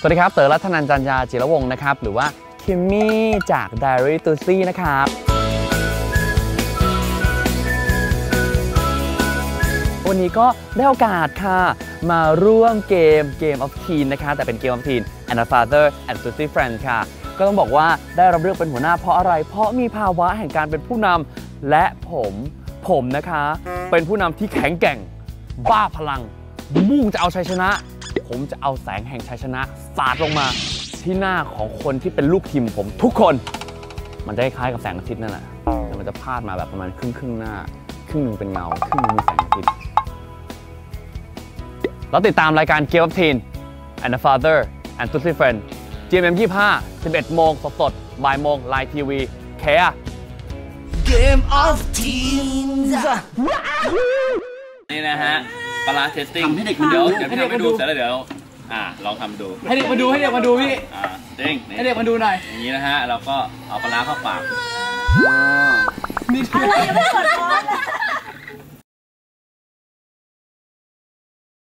สวัสดีครับ เต๋อรัตนันจันยาจิรวงศ์นะครับ หรือว่าคิมมี่จาก Diary to See นะครับวันนี้ก็ได้โอกาสค่ะ มาร่วมเกม Game of Teen นะคะ แต่เป็น Game of Teen and a Father and t w i s t y Friend ค่ะ ก็ต้องบอกว่าได้รับเลือกเป็นหัวหน้าเพราะอะไร เพราะมีภาวะแห่งการเป็นผู้นำและผมผมนะคะ เป็นผู้นำที่แข็งแกร่ง บ้าพลัง มุ่งจะเอาชัยชนะ ผมจะเอาแสงแห่งชัยชนะสาดลงมาที่หน้าของคนที่เป็นลูกทีมผมทุกคน มันจะคล้ายๆกับแสงอาทิตย์นั่นแหละแต่มันจะพาดมาแบบประมาณครึ่งครึ่งๆหน้า ครึ่งหนึ่งเป็นเงา ครึ่งหนึงมีแสงอาทิตย์แล้วติดตามรายการ Game of Teen and the Father and t u s y Friend GMM 25 11โมงสดๆบ่ายโมงไลน์ทีวีแคร์ Game of Teens นี่นะฮะ ปลาร้าเทสติ้งทำให้เด็กมันดูเดี๋ยวเดี๋ยวให้พี่เด็กทำมัให้นดูดูเสร็จแล้วเดี๋ยวอ่าลองทำดูให้เด็กมาดูให้เด็กมาดูพี่อ่าติ้งนี่ให้เด็กมาดูหน่อยอย่างนี้นะฮะเราก็เอาปลาร้าเข้าปากนี่อะไรยังไม่กดร้อนเลย